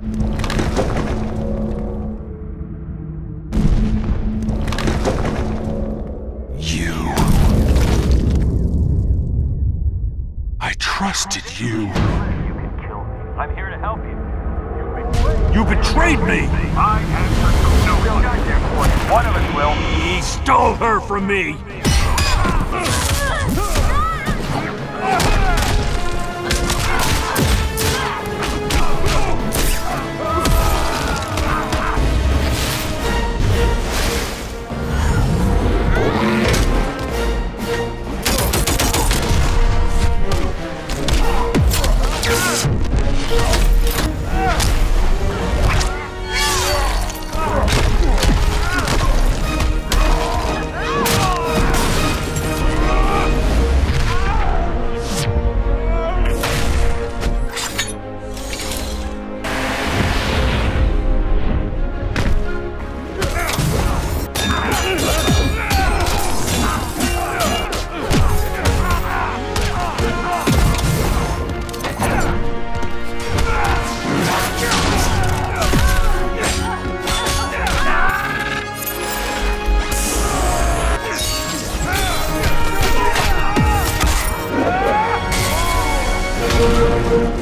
You. I trusted you. I'm here to help you. You betrayed me! To no. One of us will. He stole her from me!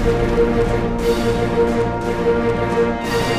Thank you.